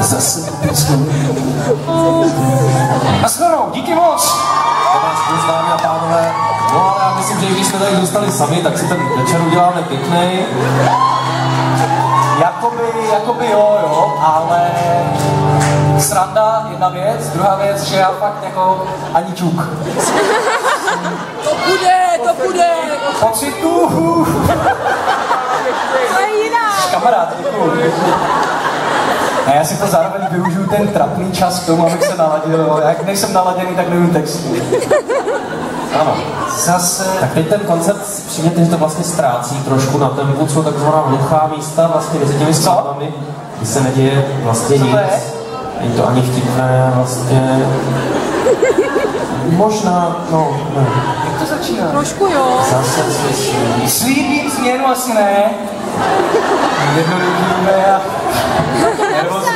Zase A shledou, díky moc! Vás dámy a pánové. No ale já myslím, že když jsme tady zůstali sami, tak si ten večer uděláme pěkný. Jakoby, jakoby jo, jo, ale sranda jedna věc, druhá věc, že já fakt jako ani čuk. To bude, to bude. Pocitu. To je jiná. Kamarád, děkuji. A já si to zároveň využiju ten trapný čas k tomu, abych se naladil. Jak nejsem naladěný, tak nevím textu. Ano. Zase, Tak teď ten koncept, všimněte, že to vlastně ztrácí trošku na tempu, jsou takzvaná hluchá místa vlastně mezi těmi skladbami, kdy se neděje vlastně nic. Není to ani vtipné, vlastně... Možná, no, ne. jak to začíná? Trošku jo. Zase slyším. Slíbím změnu asi ne. Jednoduchíme a... Nervózní.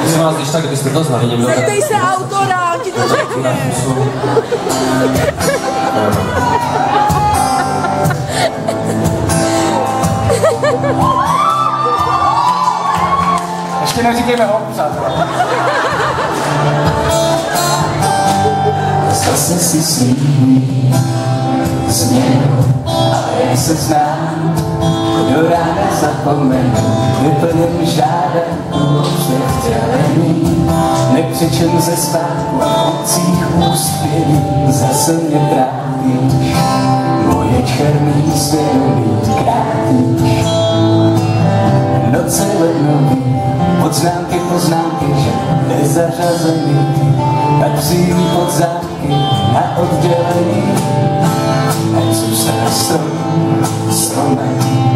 Prosím vás, když tak, kdybyste to znali někdo, tak... Zeptej se autora, on ti to řekne. Ještě neříkejme hop, přátelé. Zase si slíbí změnu, ale jak se znám, do rána zapomenu, vyplním žádanku převtělení. Nekřičím ze spánku a obcích úspěví, zase mě trápíš, moje černý svědomí krátíš. Noce lednový, poznámky, poznámky, že nezařazený, tak sílí pod zámky na oddělení. Ať zůstane strom, stromem,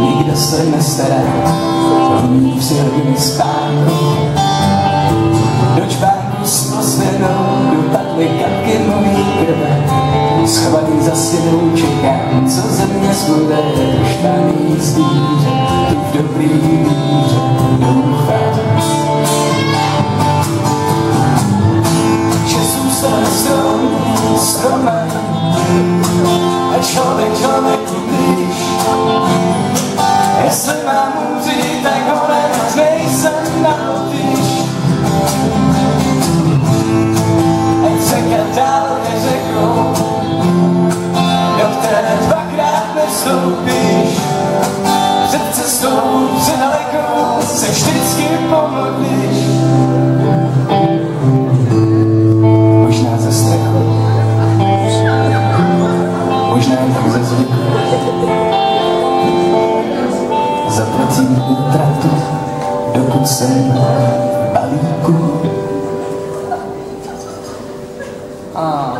nikdo se nestará o mý přírodní spánku. Do čbánku s posvěnou dopadly kapky mojí krve. Schovaný za stěnou čekám, co ze mě zbude. Štvaný zvíře, tu v dobrý víře chození. Zaplatím útratu, dokud jsem balíku. Ah.